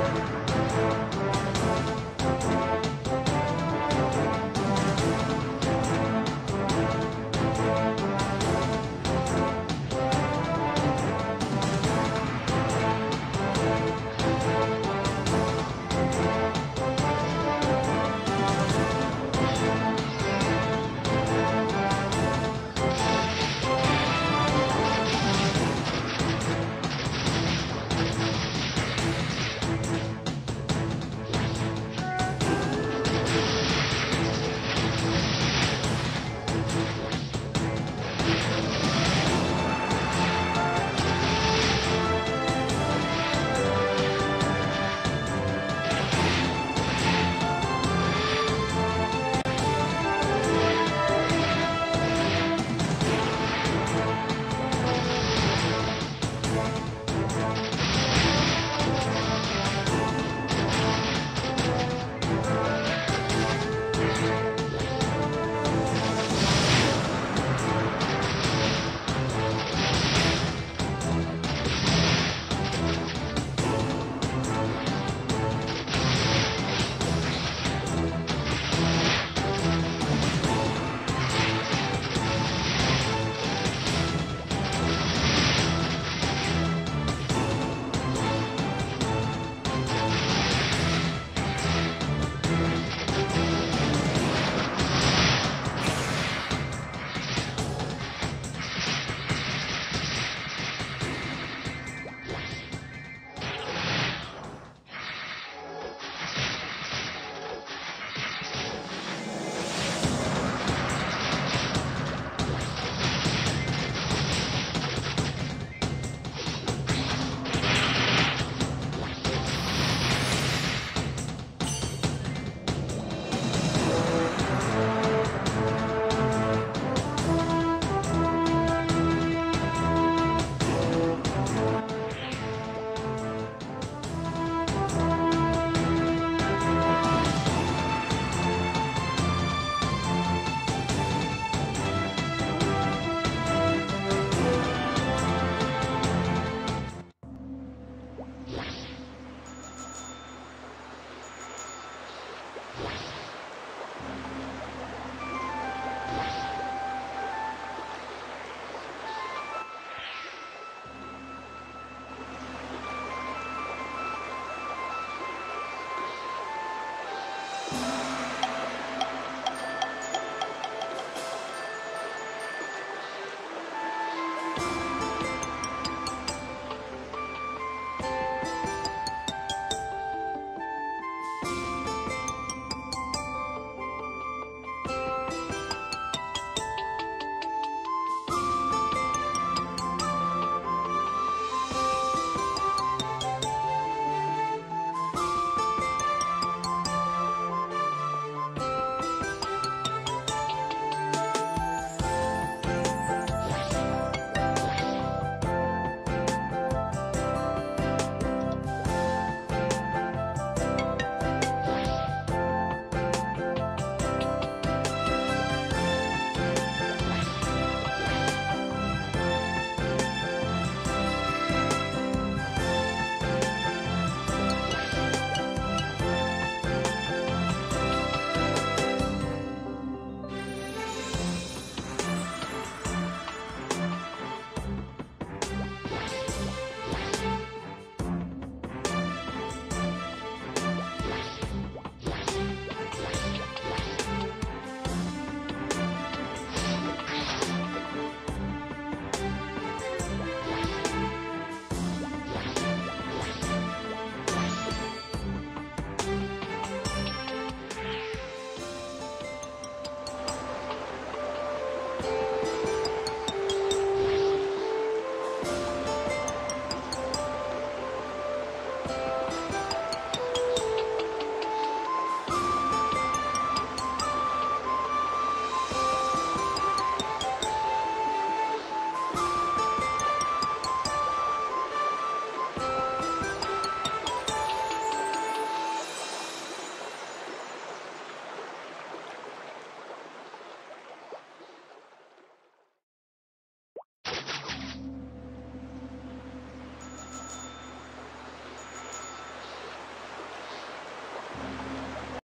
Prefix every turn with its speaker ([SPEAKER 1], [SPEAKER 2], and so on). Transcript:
[SPEAKER 1] うん。